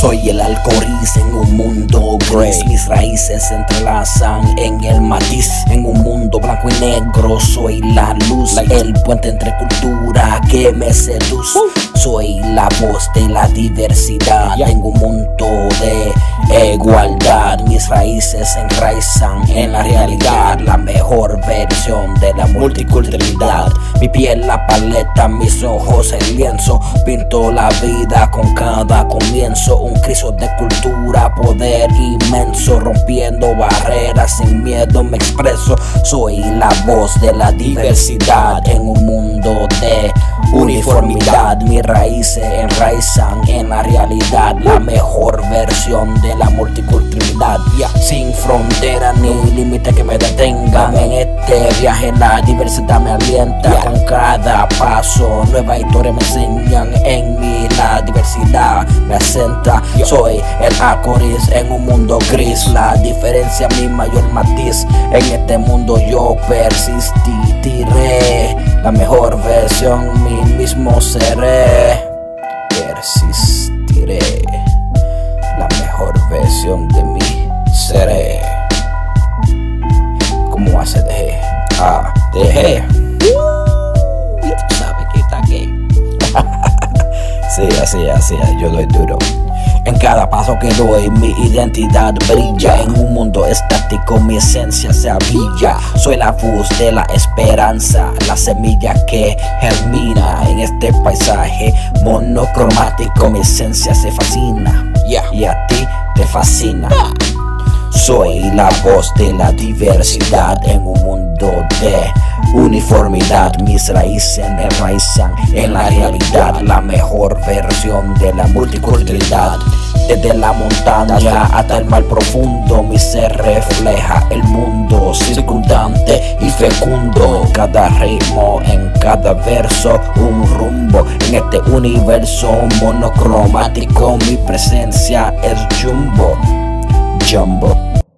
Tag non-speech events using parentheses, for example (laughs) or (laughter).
Soy el alcoriz en un mundo gris. Mis raíces se entrelazan en el matiz. En un mundo blanco y negro Soy la luz, el puente entre cultura que me seduce. Soy la voz de la diversidad. En un mundo de igualdad. Mis raíces enraizan en la realidad La mejor versión de la multiculturalidad. Mi piel la paleta, mis ojos el lienzo. Pinto la vida con cada comienzo. Un criso de cultura, poder inmenso, rompiendo barreras sin miedo me expreso. Soy la voz de la diversidad en un mundo de uniformidad. Mis raíces enraizan en la realidad, la mejor versión de la multiculturalidad. Sin frontera ni límite que me detengan en este viaje, la diversidad me alienta con cada paso. Nueva historia me enseñan en mí la diversidad me asenta soy el acoris en un mundo gris La diferencia mi mayor matiz En este mundo yo persistiré La mejor versión mi mismo seré. Persistiré La mejor versión de mí seré. Como hace de A, de sabes que está aquí. (laughs) Sí, así, así, yo doy duro. En cada paso que doy mi identidad brilla En un estático mi esencia se avilla. Soy la voz de la esperanza La semilla que germina en este paisaje monocromático. Mi esencia se fascina y a ti te fascina. Soy la voz de la diversidad en un mundo de uniformidad. Mis raíces enraizan en la realidad, la mejor versión de la multiculturalidad. Desde la montaña hasta el mar profundo, mi ser refleja el mundo circundante y fecundo. Cada ritmo, en cada verso, un rumbo. En este universo monocromático, mi presencia es jumbo. Jumbo.